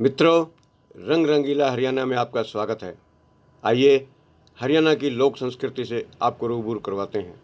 मित्रों रंग रंगीला हरियाणा में आपका स्वागत है। आइए, हरियाणा की लोक संस्कृति से आपको रूबरू करवाते हैं।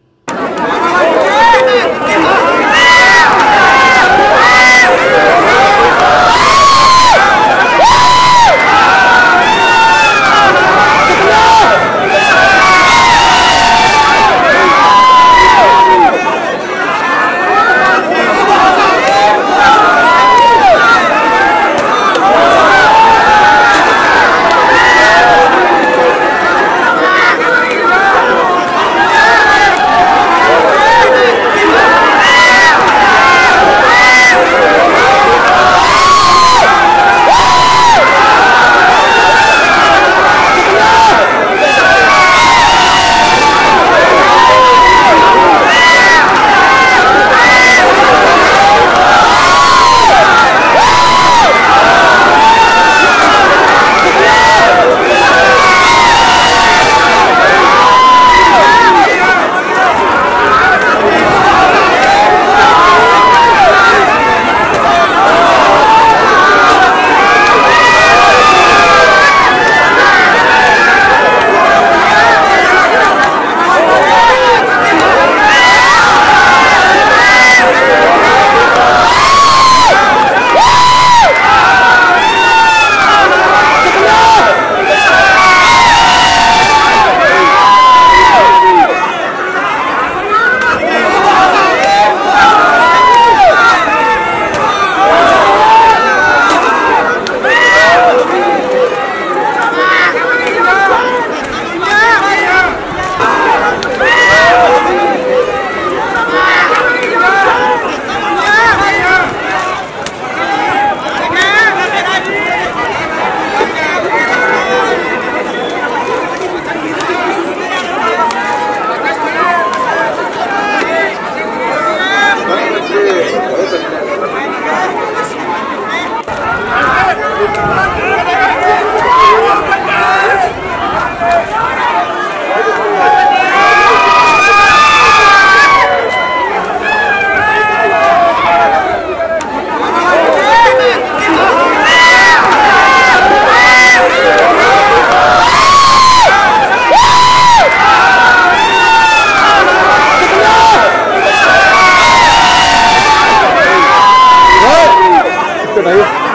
没有。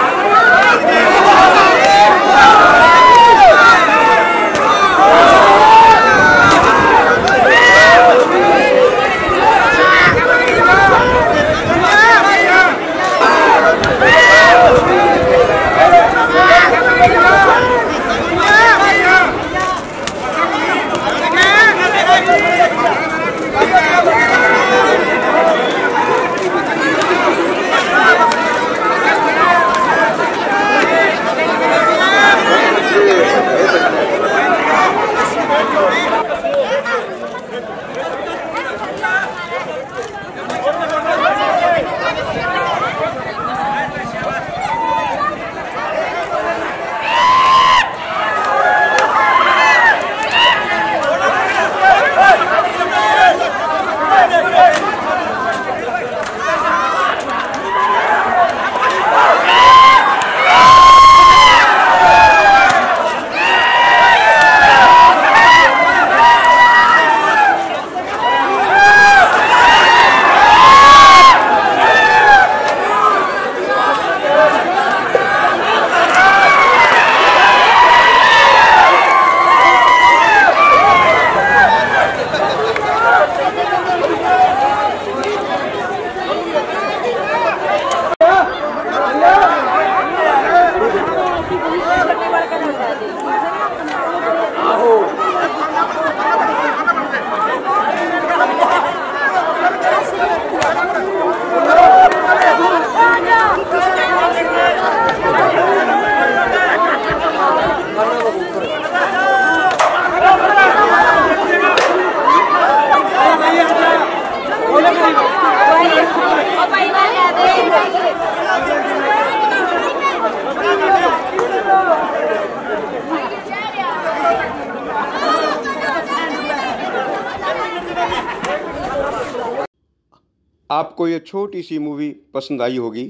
आपको ये छोटी सी मूवी पसंद आई होगी।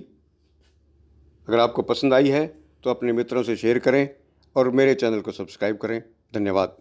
अगर आपको पसंद आई है तो अपने मित्रों से शेयर करें और मेरे चैनल को सब्सक्राइब करें। धन्यवाद।